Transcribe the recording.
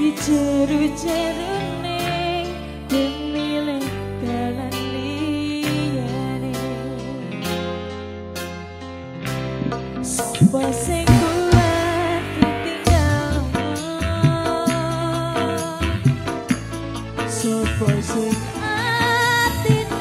iki jeru jerune memilih jalan liyane. Sapa sing Sopo sing ati